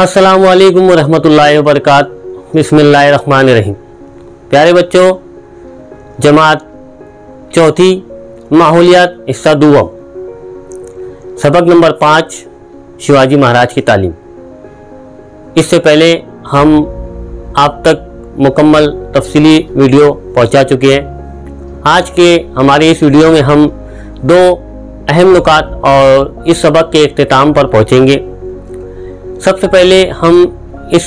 असलकम वरहमल वबरक बसमीम प्यारे बच्चों, जमात चौथी माहौलियात हिस्सा दुआ। सबक नंबर पाँच, शिवाजी महाराज की तालीम। इससे पहले हम आप तक मुकम्मल तफसीली वीडियो पहुँचा चुके हैं। आज के हमारे इस वीडियो में हम दो अहम नुकात और इस सबक के अख्ताम पर पहुँचेंगे। सबसे पहले हम इस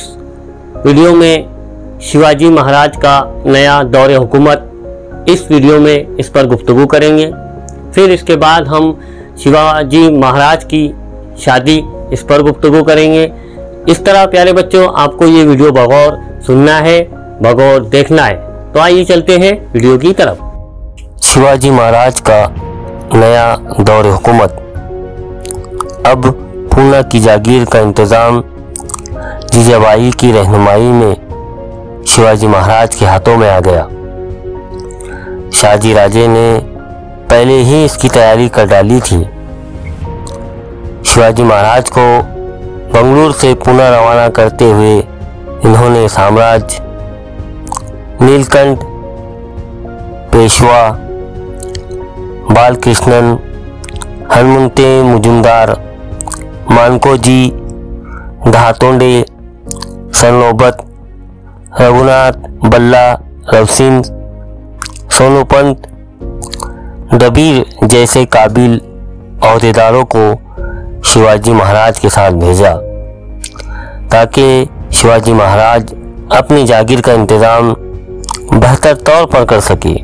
वीडियो में शिवाजी महाराज का नया दौर हुकूमत इस वीडियो में इस पर गुफ्तु करेंगे। फिर इसके बाद हम शिवाजी महाराज की शादी इस पर गुफ्तु करेंगे। इस तरह, प्यारे बच्चों, आपको ये वीडियो बगौर सुनना है, बगौर देखना है। तो आइए चलते हैं वीडियो की तरफ़। शिवाजी महाराज का नया दौर हुकूमत। अब पूना की जागीर का इंतज़ाम जीजाबाई की रहनुमाई में शिवाजी महाराज के हाथों में आ गया। शाहजी राजे ने पहले ही इसकी तैयारी कर डाली थी। शिवाजी महाराज को बंगलुरु से पुनः रवाना करते हुए इन्होंने साम्राज्य, नीलकंठ, पेशवा, बालकृष्णन, हनुमंते, मुजुमदार मानकोजी धातोंडे सनोबत, रघुनाथ, बल्ला, रवसिंह, सोनूपंत डबीर जैसे काबिल अहदेदारों को शिवाजी महाराज के साथ भेजा, ताकि शिवाजी महाराज अपनी जागीर का इंतज़ाम बेहतर तौर पर कर सके।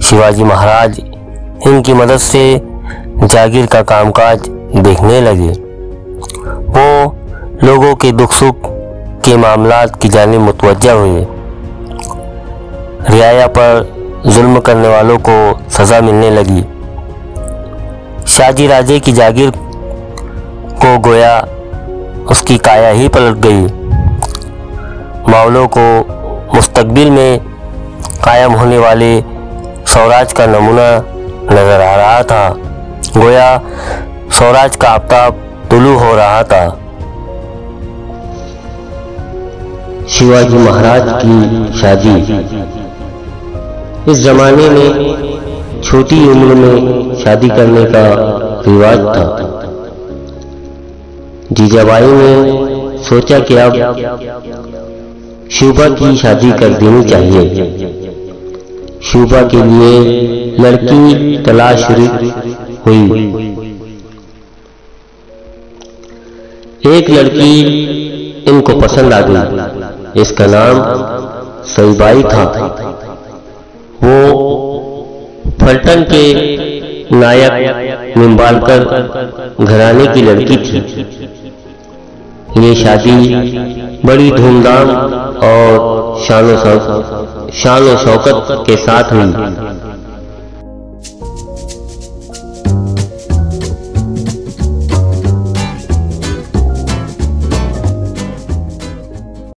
शिवाजी महाराज इनकी मदद से जागीर का कामकाज देखने लगे। वो लोगों के दुख सुख के मामला की जाने मुतवजह हुए। रियाया पर जुल्म करने वालों को सज़ा मिलने लगी। शाहजी राजे की जागीर को गोया उसकी काया ही पलट गई। मावलों को मुस्तकबिल में कायम होने वाले स्वराज का नमूना नज़र आ रहा था। गोया स्वराज का आफ्ताब तुलू हो रहा था। शिवाजी महाराज की शादी। इस जमाने में छोटी उम्र में शादी करने का रिवाज था। जीजाबाई ने सोचा कि अब शुभा की शादी कर देनी चाहिए। शोभा के लिए लड़की तलाश हुई। एक लड़की इनको पसंद आ गई। इसका नाम सईबाई था। वो फलटन के नायक निम्बालकर घराने की लड़की थी। ये शादी बड़ी धूमधाम और शान शौकत के साथ हुई।